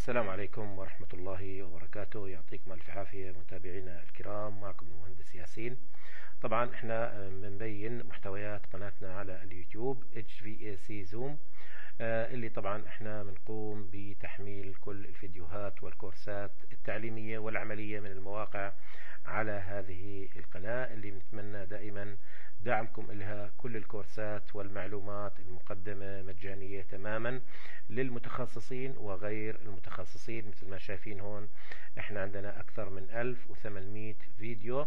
السلام عليكم ورحمة الله وبركاته. يعطيكم ألف عافية متابعينا الكرام. معكم المهندس ياسين. طبعا إحنا بنبين محتويات قناتنا على اليوتيوب HVAC Zoom آه، اللي طبعا إحنا بنقوم بتحميل كل الفيديوهات والكورسات التعليمية والعملية من المواقع على هذه القناة اللي بنتمنى دائما دعمكم لها كل الكورسات والمعلومات المقدمة مجانية تماما للمتخصصين وغير المتخصصين مثل ما شايفين هون. إحنا عندنا أكثر من 1800 فيديو.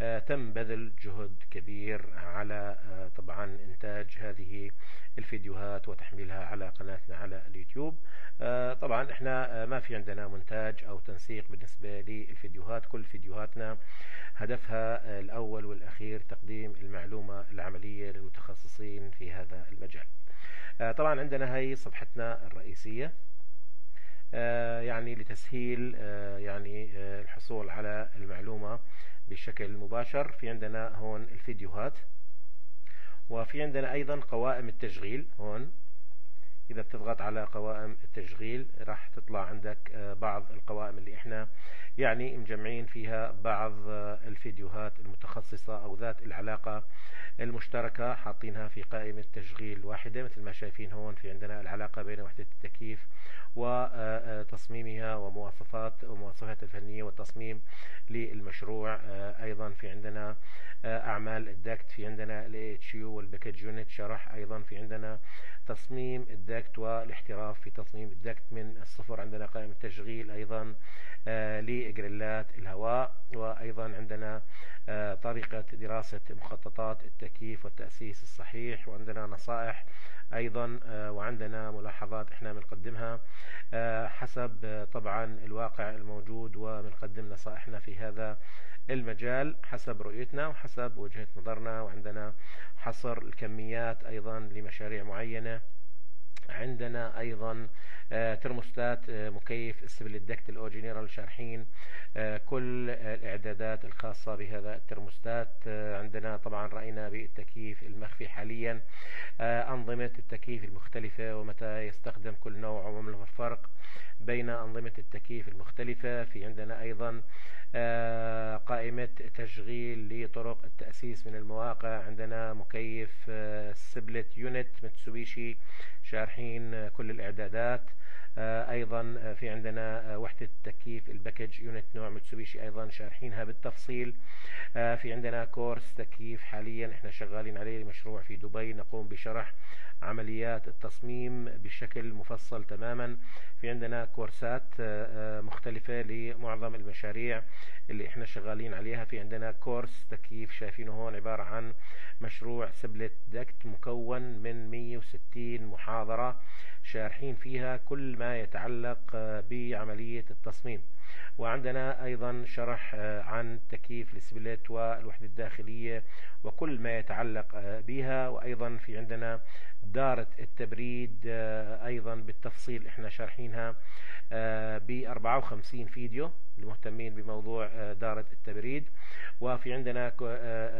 آه تم بذل جهد كبير على آه طبعا إنتاج هذه الفيديوهات وتحميلها على قناتنا على اليوتيوب. آه طبعا إحنا آه ما في عندنا مونتاج أو تنسيق بالنسبة للفيديوهات كل فيديوهاتنا هدفها الأول والأخير تقديم المعلومة العملية للمتخصصين في هذا المجال. آه طبعا عندنا هي صفحتنا الرئيسية. آه يعني لتسهيل آه يعني الحصول على المعلومة بشكل مباشر. في عندنا هون الفيديوهات وفي عندنا أيضا قوائم التشغيل هون. إذا بتضغط على قوائم التشغيل راح تطلع عندك بعض القوائم اللي إحنا يعني مجمعين فيها بعض الفيديوهات المتخصصة أو ذات العلاقة المشتركة حاطينها في قائمة تشغيل واحدة مثل ما شايفين هون في عندنا العلاقة بين وحدة التكييف وتصميمها ومواصفات ومواصفات الفنية والتصميم للمشروع. أيضا في عندنا أعمال ال duct في عندنا ال AHU وال package unit شرح أيضا في عندنا تصميم ال duct والاحتراف في تصميم ال duct من الصفر عندنا قائمة تشغيل أيضا لجريلات الهواء وأيضا عندنا طريقة دراسة مخططات التكييف والتأسيس الصحيح وعندنا نصائح أيضا وعندنا ملاحظات إحنا بنقدمها حسب طبعا الواقع الموجود وبنقدم نصائحنا في هذا المجال حسب رؤيتنا وحسب وجهة نظرنا وعندنا حصر الكميات أيضا لمشاريع معينة. عندنا أيضا ترموستات مكيف ال split duct ال O General شارحين كل الإعدادات الخاصة بهذا الترموستات. عندنا طبعا رأينا بالتكييف المخفي حاليا. أنظمة التكييف المختلفة ومتى يستخدم كل نوع وما الفرق بين أنظمة التكييف المختلفة. في عندنا أيضا قائمة تشغيل لطرق التأسيس من المواقع. عندنا مكيف split unit Mitsubishi شارحين كل الإعدادات. أيضا في عندنا وحدة تكييف ال package unit نوع متسوبيشي أيضا شارحينها بالتفصيل. في عندنا course تكييف حاليا إحنا شغالين عليه لمشروع في دبي. نقوم بشرح عمليات التصميم بشكل مفصل تماما. في عندنا كورسات مختلفة لمعظم المشاريع اللي إحنا شغالين عليها. في عندنا course تكييف شايفينه هون عبارة عن مشروع split duct مكون من 160 محاضرة شارحين فيها كل ما يتعلق بعملية التصميم. وعندنا أيضا شرح عن تكييف السبلت والوحدة الداخلية وكل ما يتعلق بها وأيضا في عندنا دارة التبريد أيضا بالتفصيل إحنا شارحينها ب 54 فيديو المهتمين بموضوع دارة التبريد. وفي عندنا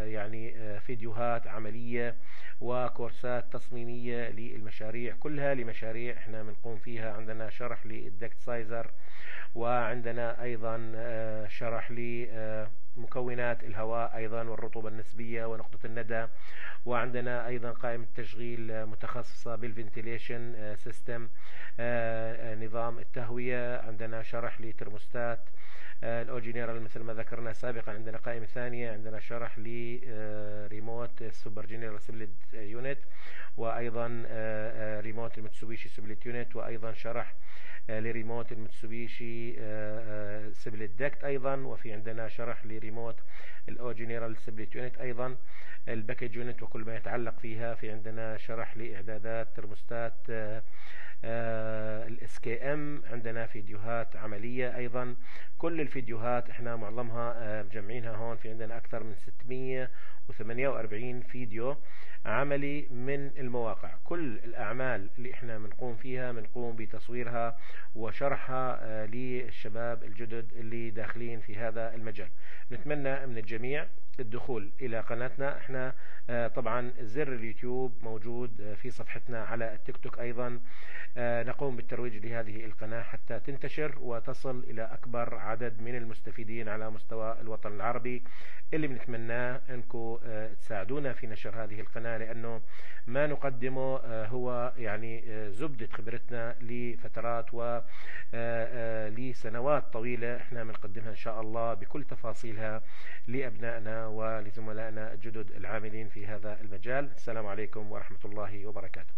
يعني فيديوهات عملية وكورسات تصميمية للمشاريع. كلها لمشاريع إحنا بنقوم فيها. عندنا شرح لل duct sizer وعندنا أيضا شرح لمكونات الهواء أيضا والرطوبة النسبية ونقطة الندى. وعندنا أيضا قائمة تشغيل متخصصة بال ventilation system نظام التهوية. عندنا شرح ل thermostat ال O General مثل ما ذكرنا سابقا. عندنا قائمة ثانية عندنا شرح ل remote Super General split unit وأيضا remote ال Mitsubishi split unit وأيضا شرح ل remote ال Mitsubishi split duct أيضا. وفي عندنا شرح ل remote ال O General split unit أيضا ال package unit وكل ما يتعلق فيها في عندنا شرح لإعدادات thermostat ال SKM عندنا فيديوهات عملية. أيضا كل الفيديوهات إحنا معظمها مجمعينها هون في عندنا أكثر من 648 فيديو عملي من المواقع. كل الأعمال اللي إحنا بنقوم فيها بنقوم بتصويرها وشرحها للشباب الجدد اللي داخلين في هذا المجال. نتمنى من الجميع الدخول إلى قناتنا. إحنا طبعا زر اليوتيوب موجود في صفحتنا على التيك توك أيضا. نقوم بالترويج لهذه القناة حتى تنتشر وتصل إلى أكبر عدد من المستفيدين على مستوى الوطن العربي. اللي بنتمناه أنكم تساعدونا في نشر هذه القناة لأنه ما نقدمه هو يعني زبدة خبرتنا لفترات ولسنوات طويلة. إحنا بنقدمها إن شاء الله بكل تفاصيلها لأبنائنا ولزملائنا الجدد العاملين في هذا المجال. السلام عليكم ورحمة الله وبركاته.